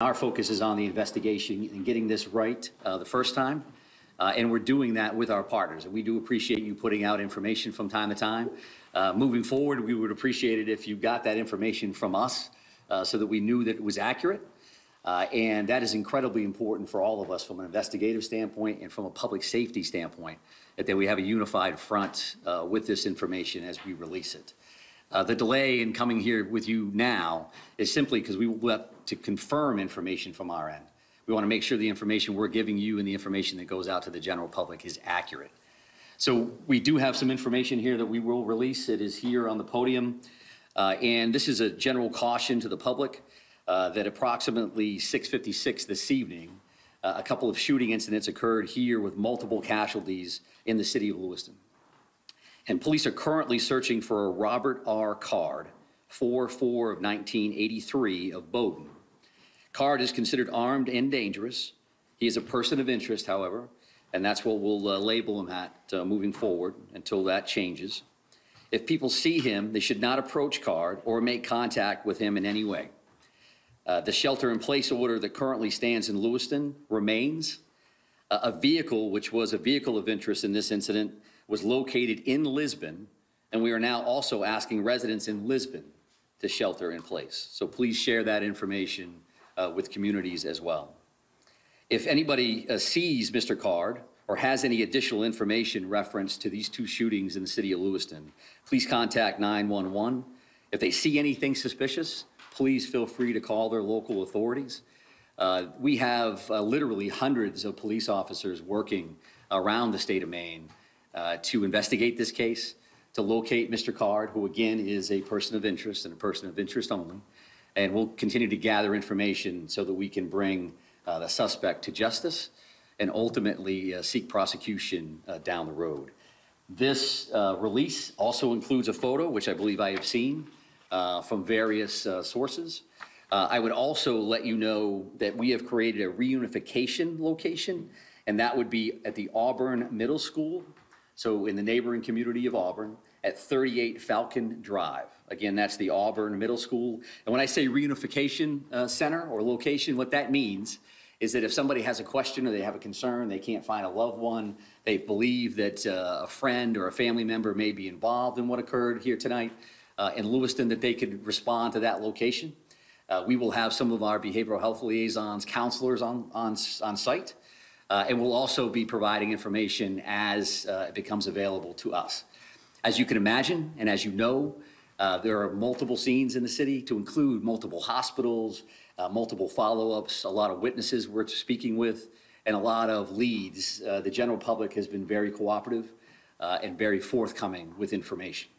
Our focus is on the investigation and getting this right uh, the first time, uh, and we're doing that with our partners. And we do appreciate you putting out information from time to time. Uh, Moving forward, we would appreciate it if you got that information from us uh, so that we knew that it was accurate. Uh, And that is incredibly important for all of us from an investigative standpoint and from a public safety standpoint, that that we have a unified front uh, with this information as we release it. Uh, The delay in coming here with you now is simply because we want to confirm information from our end. We want to make sure the information we're giving you and the information that goes out to the general public is accurate. So we do have some information here that we will release. It is here on the podium. Uh, And this is a general caution to the public uh, that approximately 6:56 this evening, uh, a couple of shooting incidents occurred here with multiple casualties in the city of Lewiston. And police are currently searching for a Robert R. Card, 4/4 of 1983 of Bowdoin. Card is considered armed and dangerous. He is a person of interest, however, and that's what we'll uh, label him at uh, moving forward until that changes. If people see him, they should not approach Card or make contact with him in any way. Uh, The shelter-in-place order that currently stands in Lewiston remains. A vehicle, which was a vehicle of interest in this incident, was located in Lisbon, and we are now also asking residents in Lisbon to shelter in place. So please share that information uh, with communities as well. If anybody uh, sees Mr. Card or has any additional information reference to these two shootings in the city of Lewiston, please contact 911. If they see anything suspicious, please feel free to call their local authorities. Uh, We have uh, literally hundreds of police officers working around the state of Maine uh, to investigate this case, to locate Mr. Card, who again is a person of interest and a person of interest only. And we'll continue to gather information so that we can bring uh, the suspect to justice and ultimately uh, seek prosecution uh, down the road. This uh, release also includes a photo, which I believe I have seen from various sources. I would also let you know that we have created a reunification location, and that would be at the Auburn Middle School, so in the neighboring community of Auburn, at 38 Falcon Drive. Again, that's the Auburn Middle School. And when I say reunification uh, center or location, what that means is that if somebody has a question or they have a concern, they can't find a loved one, they believe that uh, a friend or a family member may be involved in what occurred here tonight uh, in Lewiston, that they could respond to that location. Uh, We will have some of our behavioral health liaisons, counselors on, on, on site, uh, and we'll also be providing information as uh, it becomes available to us. As you can imagine, and as you know, uh, there are multiple scenes in the city to include multiple hospitals, uh, multiple follow-ups, a lot of witnesses we're speaking with, and a lot of leads. Uh, The general public has been very cooperative uh, and very forthcoming with information.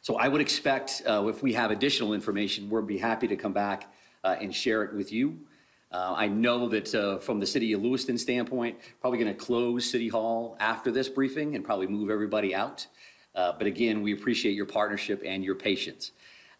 So I would expect if we have additional information, we'll be happy to come back and share it with you. Uh, I know that uh, from the city of Lewiston standpoint, probably going to close City Hall after this briefing and probably move everybody out. Uh, But again, we appreciate your partnership and your patience.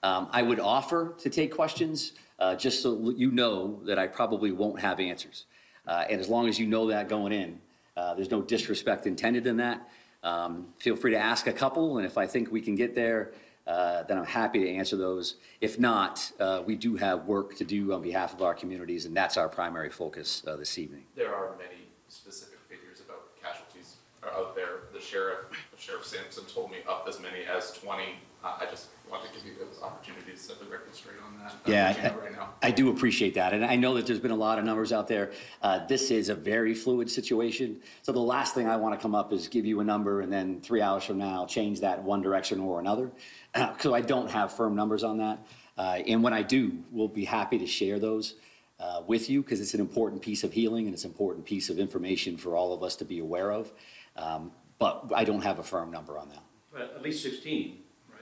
Um, I would offer to take questions, uh, just so you know that I probably won't have answers. Uh, And as long as you know that going in, uh, there's no disrespect intended in that. Um, Feel free to ask a couple, and if I think we can get there, uh, then I'm happy to answer those. If not, uh, we do have work to do on behalf of our communities, and that's our primary focus uh, this evening. There are many specific figures about casualties out there. The sheriff, Sheriff Samson told me up as many as twenty. Uh, I just want to give you those opportunities to set the record straight on that. Yeah, reaching Right now. I do appreciate that, and I know that there's been a lot of numbers out there. Uh, This is a very fluid situation, so the last thing I want to come up is give you a number and then three hours from now, change that one direction or another. So I don't have firm numbers on that. Uh, And when I do, we'll be happy to share those uh, with you, because it's an important piece of healing and it's an important piece of information for all of us to be aware of. Um, But I don't have a firm number on that. Well, at least 16, right?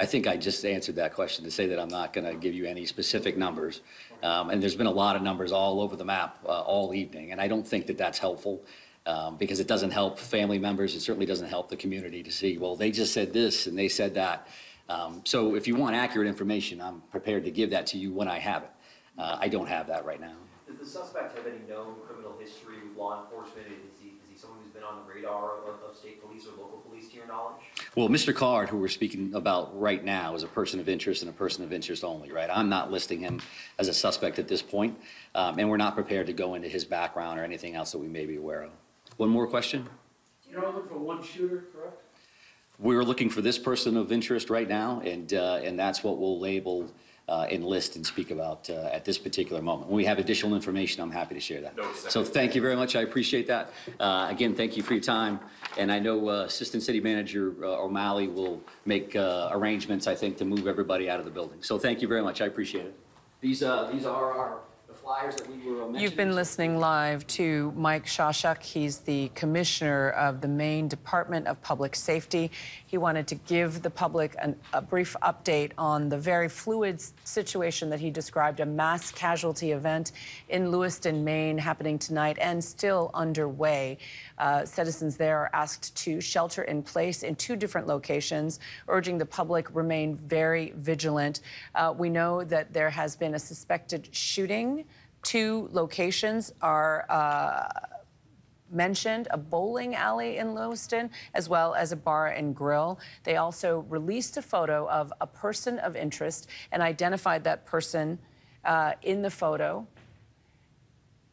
I think I just answered that question to say that I'm not going to give you any specific numbers. Um, And there's been a lot of numbers all over the map uh, all evening, and I don't think that that's helpful um, because it doesn't help family members. It certainly doesn't help the community to see, well, they just said this and they said that. Um, So if you want accurate information, I'm prepared to give that to you when I have it. Uh, I don't have that right now. Does the suspect have any known criminal history with law enforcement? Is he, is he someone who's been on the radar of, of state police or local police to your knowledge? Well, Mr. Card, who we're speaking about right now, is a person of interest and a person of interest only, right? I'm not listing him as a suspect at this point, um, and we're not prepared to go into his background or anything else that we may be aware of. One more question? You're only looking for one shooter, correct? We're looking for this person of interest right now, and, uh, and that's what we'll label, uh, and and speak about, uh, at this particular moment. When we have additional information, I'm happy to share that. No. So thank you very much, I appreciate that. Uh, again, thank you for your time, and I know, uh, Assistant City Manager uh, O'Malley will make, uh, arrangements, I think, to move everybody out of the building. So thank you very much, I appreciate it. These, uh, these are our, the flyers that we were. You've been listening live to Mike Sauschuck. He's the Commissioner of the Maine Department of Public Safety. He wanted to give the public an, a brief update on the very fluid situation that he described a mass casualty event in Lewiston, Maine, happening tonight and still underway. Uh, citizens there are asked to shelter in place in two different locations, urging the public remain very vigilant. Uh, we know that there has been a suspected shooting. Two locations are uh, mentioned a bowling alley in Lewiston, as well as a bar and grill. They also released a photo of a person of interest and identified that person uh, in the photo.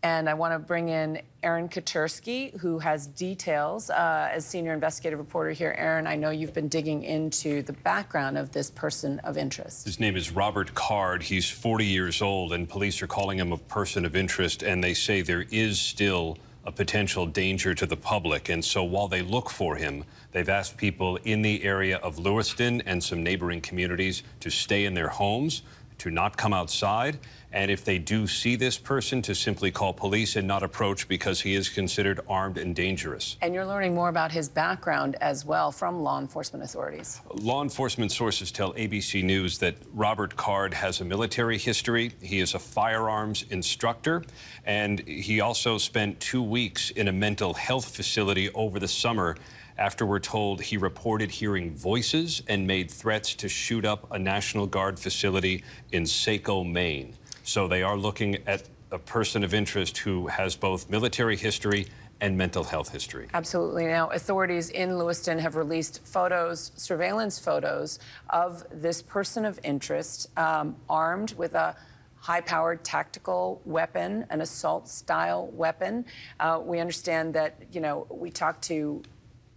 And I want to bring in Aaron Katersky, who has details uh, as senior investigative reporter here. Aaron, I know you've been digging into the background of this person of interest. His name is Robert Card. He's 40 years old, and police are calling him a person of interest, and they say there is still a potential danger to the public. And so while they look for him, they've asked people in the area of Lewiston and some neighboring communities to stay in their homes, to not come outside, and if they do see this person, to simply call police and not approach because he is considered armed and dangerous. And you're learning more about his background as well from law enforcement authorities. Law enforcement sources tell ABC News that Robert Card has a military history. He is a firearms instructor, and he also spent two weeks in a mental health facility over the summer after we're told he reported hearing voices and made threats to shoot up a National Guard facility in Saco, Maine. So they are looking at a person of interest who has both military history and mental health history. Absolutely. Now, authorities in Lewiston have released photos, surveillance photos of this person of interest um, armed with a high powered tactical weapon, an assault style weapon. Uh, we understand that, you know, we talked to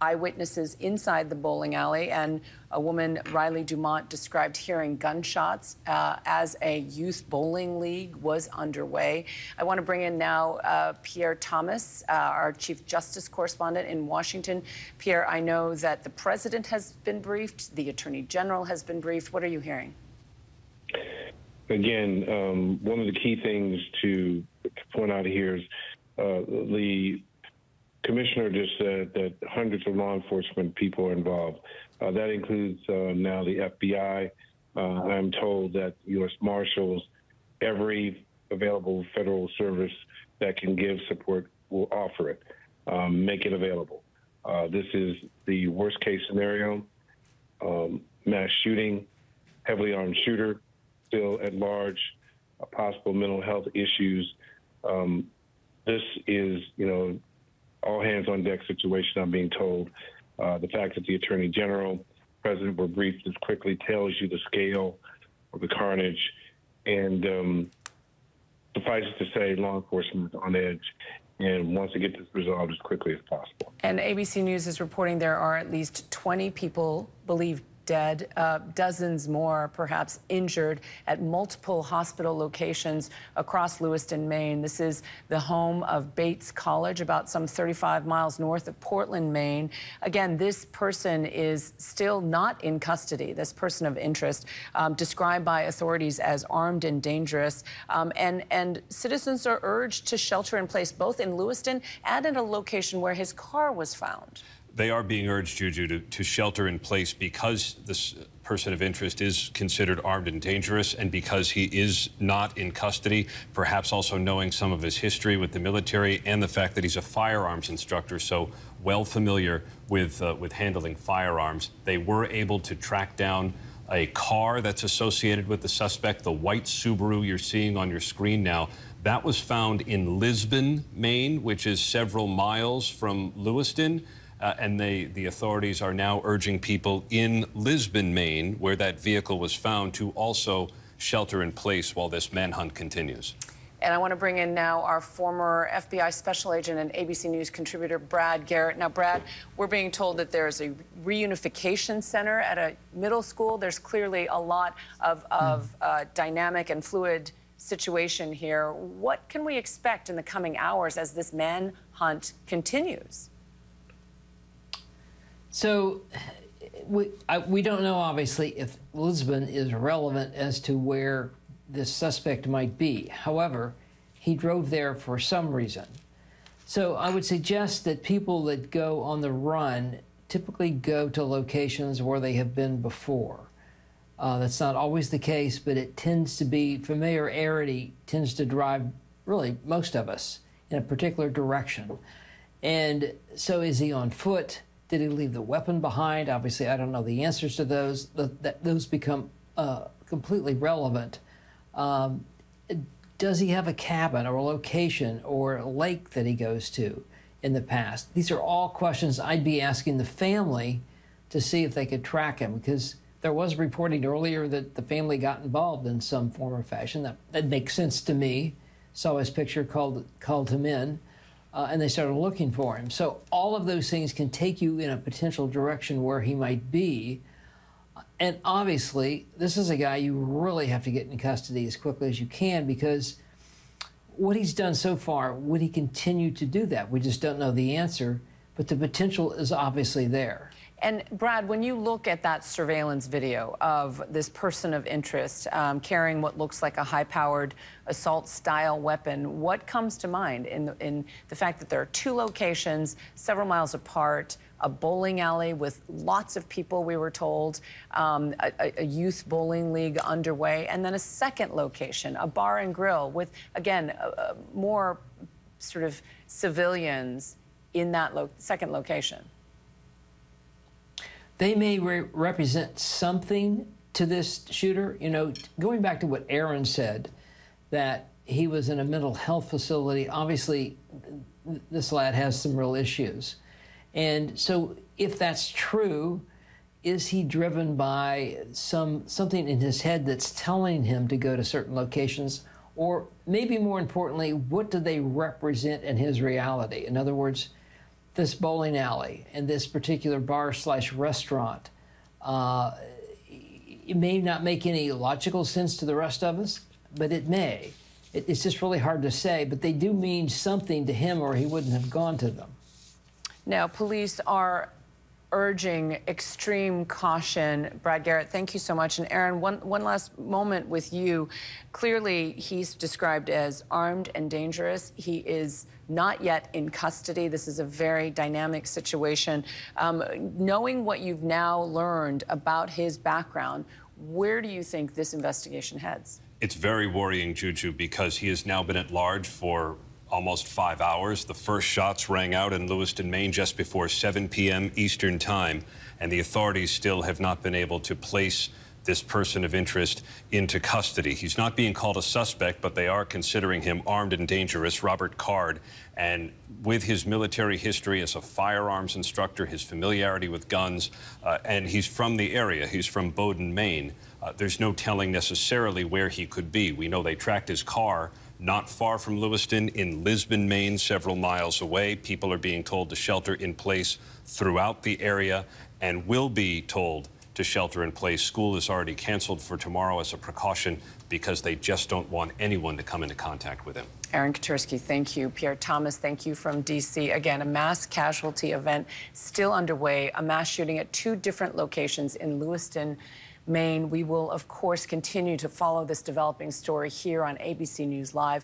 eyewitnesses inside the bowling alley, and a woman, Riley Dumont, described hearing gunshots uh, as a youth bowling league was underway. I want to bring in now uh, Pierre Thomas, uh, our Chief Justice correspondent in Washington. Pierre, I know that the president has been briefed, the attorney general has been briefed. What are you hearing? again, um, one of the key things to, point out here is uh, the commissioner just said that hundreds of law enforcement people are involved. Uh, that includes uh, now the FBI. Uh, I'm told that U.S. Marshals, every available federal service that can give support will offer it, um, make it available. Uh, this is the worst case scenario um, mass shooting, heavily armed shooter, still at large, uh, possible mental health issues. Um, this is, you know, all hands on deck situation, I'm being told. Uh, the fact that the Attorney General, President were briefed as quickly tells you the scale of the carnage. And um, suffice it to say, law enforcement is on edge and wants to get this resolved as quickly as possible. And ABC News is reporting there are at least 20 people believed dead, uh, dozens more perhaps injured at multiple hospital locations across Lewiston, Maine. This is the home of Bates College, about some 35 miles north of Portland, Maine. Again, this person is still not in custody, this person of interest, um, described by authorities as armed and dangerous. Um, and, and citizens are urged to shelter in place both in Lewiston and in a location where his car was found. They are being urged, Juju, to, to shelter in place because this person of interest is considered armed and dangerous and because he is not in custody, perhaps also knowing some of his history with the military and the fact that he's a firearms instructor, so well familiar with, uh, with handling firearms. They were able to track down a car that's associated with the suspect, the white Subaru you're seeing on your screen now, that was found in Lisbon, Maine, which is several miles from Lewiston. Uh, and they, the authorities are now urging people in Lisbon, Maine, where that vehicle was found, to also shelter in place while this manhunt continues. And I want to bring in now our former FBI special agent and ABC News contributor, Brad Garrett. Now, Brad, we're being told that there's a reunification center at a middle school. There's clearly a lot of, of uh, dynamic and fluid situation here. What can we expect in the coming hours as this manhunt continues? So we, I, we don't know, obviously, if Lisbon is relevant as to where this suspect might be. However, he drove there for some reason. So I would suggest that people that go on the run typically go to locations where they have been before. Uh, that's not always the case, but it tends to be familiarity tends to drive really most of us in a particular direction. And so, is he on foot? Did he leave the weapon behind? Obviously, I don't know the answers to those. That, those become uh, completely relevant. Um, does he have a cabin or a location or a lake that he goes to in the past? These are all questions I'd be asking the family to see if they could track him because there was reporting earlier that the family got involved in some form or fashion. That, that makes sense to me. Saw his picture, called, called him in, uh, and they started looking for him. So all of those things can take you in a potential direction where he might be. And obviously, this is a guy you really have to get in custody as quickly as you can because what he's done so far, would he continue to do that? We just don't know the answer, but the potential is obviously there. And Brad, when you look at that surveillance video of this person of interest um, carrying what looks like a high-powered assault-style weapon, what comes to mind in the, in the fact that there are two locations several miles apart, a bowling alley with lots of people, we were told, um, a, a, youth bowling league underway, and then a second location, a bar and grill with, again, more sort of civilians in that lo second location? They may re represent something to this shooter. You know, going back to what Aaron said, that he was in a mental health facility. Obviously, this lad has some real issues. And so, if that's true, is he driven by some something in his head that's telling him to go to certain locations? Or maybe more importantly, what do they represent in his reality? In other words, this bowling alley and this particular bar slash restaurant. Uh, it may not make any logical sense to the rest of us, but it may. It, it's just really hard to say, but they do mean something to him or he wouldn't have gone to them. Now, police are urging extreme caution. Brad Garrett, thank you so much. And Aaron, one, one last moment with you. Clearly, he's described as armed and dangerous. He is not yet in custody. This is a very dynamic situation. Um, knowing what you've now learned about his background, where do you think this investigation heads? It's very worrying, Juju, because he has now been at large for almost five hours. The first shots rang out in Lewiston, Maine just before 7 p.m. Eastern Time, and the authorities still have not been able to place this person of interest into custody. He's not being called a suspect, but they are considering him armed and dangerous, Robert Card. And with his military history as a firearms instructor, his familiarity with guns, uh, and he's from the area, he's from Bowdoin, Maine, uh, there's no telling necessarily where he could be. We know they tracked his car not far from Lewiston in Lisbon, Maine, several miles away. People are being told to shelter in place throughout the area and will be told to shelter in place. School is already canceled for tomorrow as a precaution because they just don't want anyone to come into contact with him. Aaron Katersky, thank you. Pierre Thomas, thank you from D.C. Again, a mass casualty event still underway, a mass shooting at two different locations in Lewiston, Maine. We will, of course, continue to follow this developing story here on ABC News Live.